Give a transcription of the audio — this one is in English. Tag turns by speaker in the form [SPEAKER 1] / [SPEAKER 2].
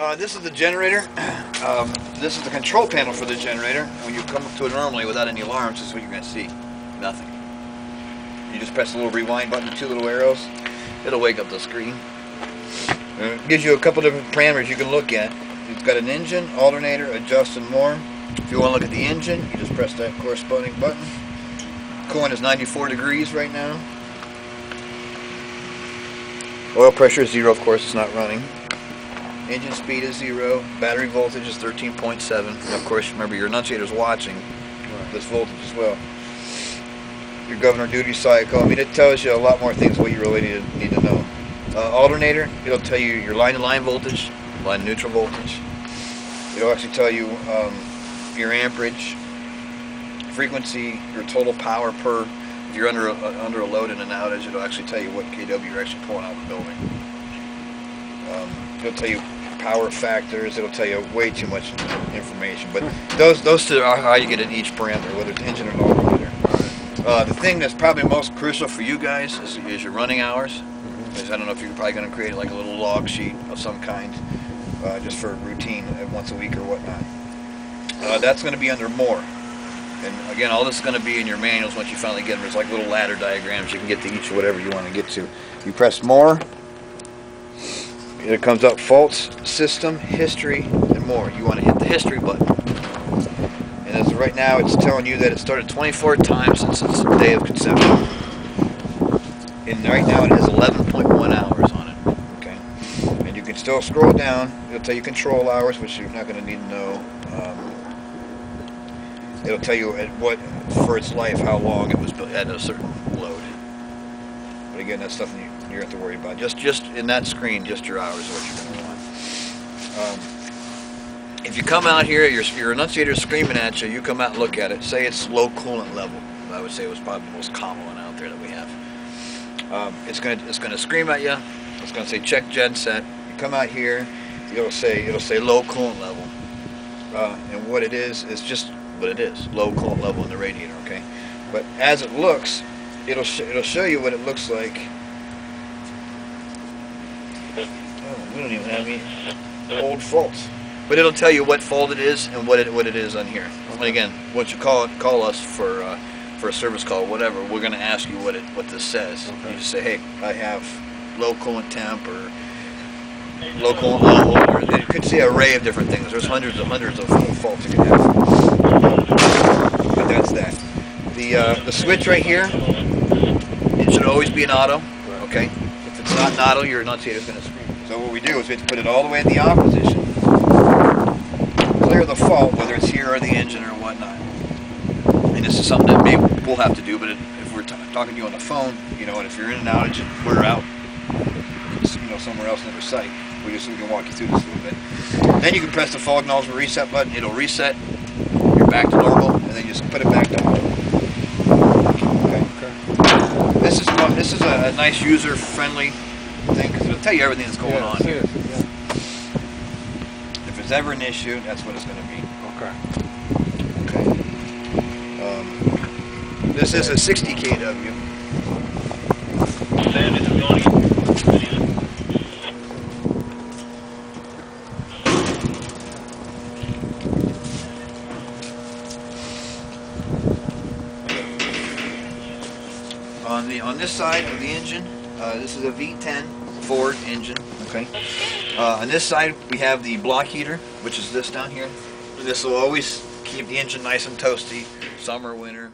[SPEAKER 1] Uh, this is the generator. Um, this is the control panel for the generator. When you come up to it normally without any alarms, this is what you're going to see. Nothing. You just press the little rewind button, two little arrows. It'll wake up the screen. Uh, it gives you a couple different parameters you can look at. It's got an engine, alternator, adjust, and more. If you want to look at the engine, you just press that corresponding button. Coolant is 94 degrees right now. Oil pressure is zero, of course, it's not running. Engine speed is zero. Battery voltage is 13.7. And of course, remember your annunciator's watching this voltage as well. Your governor duty cycle. I mean, it tells you a lot more things what you really need to, need to know. Uh, alternator, it'll tell you your line-to-line voltage, line neutral voltage. It'll actually tell you um, your amperage, frequency, your total power per. If you're under a, under a load in an outage, it'll actually tell you what kW you're actually pulling out of the building. Um, it'll tell you power factors. It'll tell you way too much information. But those those two are how you get in each parameter, whether it's engine or alternator. Uh, the thing that's probably most crucial for you guys is, is your running hours. Because I don't know if you're probably going to create like a little log sheet of some kind, uh, just for routine once a week or whatnot. Uh, that's going to be under more. And again, all this is going to be in your manuals once you finally get them. There's like little ladder diagrams. You can get to each whatever you want to get to. You press more. It comes up faults, system, history, and more. You want to hit the history button. And as right now, it's telling you that it started 24 times since its day of conception. And right now it has 11.1 hours on it. Okay. And you can still scroll down. It'll tell you control hours, which you're not going to need to know. Um, it'll tell you at what, for its life, how long it was at a certain load. Again, that's something you, you have to worry about. Just, just in that screen, just your hours is what you're going to want. Um, if you come out here, your, your is screaming at you, you come out and look at it. Say it's low coolant level. I would say it was probably the most common one out there that we have. Um, it's going to it's to scream at you. It's going to say check gen set. You come out here, it'll say it'll say low coolant level. Uh, and what it is is just what it is, low coolant level in the radiator. Okay, but as it looks, it'll sh it'll show you what it looks like. Oh, we don't even have any old faults. But it'll tell you what fault it is and what it what it is on here. And again, once you call call us for uh, for a service call, whatever, we're going to ask you what it what this says.
[SPEAKER 2] Okay.
[SPEAKER 1] You just say, hey, I have low coolant temp or low coolant level, or it could say an array of different things. There's hundreds and hundreds of faults you can have. But that's that. The uh, the switch right here, it always be an auto. Okay. If it's not an auto, your annunciator's going to scream. So what we do is we have to put it all the way in the off position clear the fault, whether it's here or the engine or whatnot. And this is something that maybe we'll have to do, but if we're talking to you on the phone, you know, and if you're in an outage and we're out, you know, somewhere else in the site, we just we can walk you through this a little bit. Then you can press the fog nozzle reset button. It'll reset. You're back to normal, and then you just put it back down. Okay.
[SPEAKER 2] Okay.
[SPEAKER 1] This is one- this is a, a nice user-friendly thing because it'll tell you everything that's going
[SPEAKER 2] yeah,
[SPEAKER 1] on
[SPEAKER 2] it
[SPEAKER 1] here.
[SPEAKER 2] is, yeah.
[SPEAKER 1] If it's ever an issue, that's what it's going to be.
[SPEAKER 2] Okay.
[SPEAKER 1] Okay. Um, this is a 60 kW. On the on this side of the engine, uh, this is a V10 Ford engine. Okay. Uh, on this side, we have the block heater, which is this down here. This will always keep the engine nice and toasty, summer, winter,